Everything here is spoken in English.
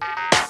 Bye.